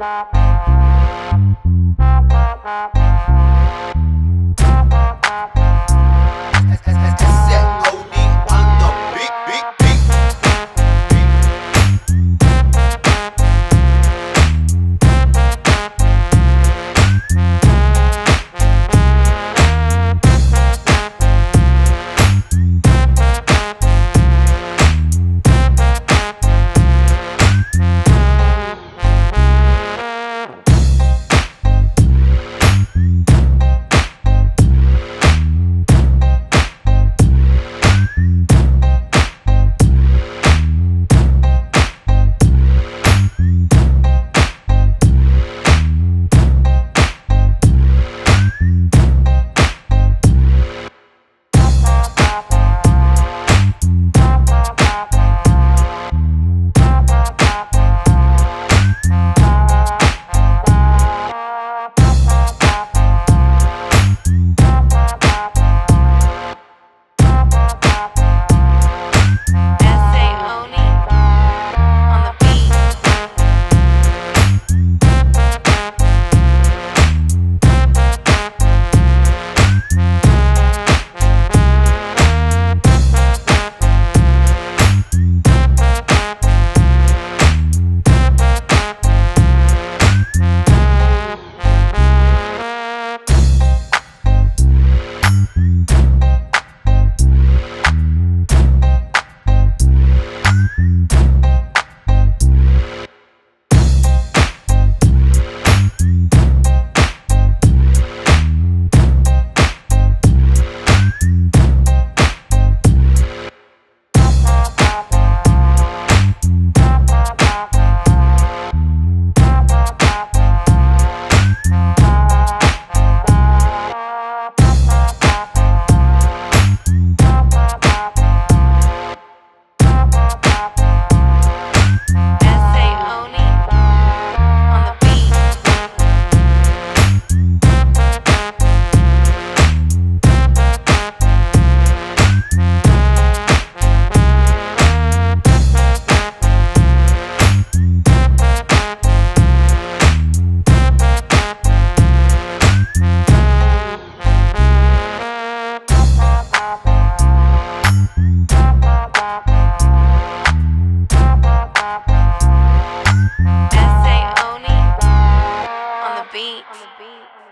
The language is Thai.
Thank you. beat.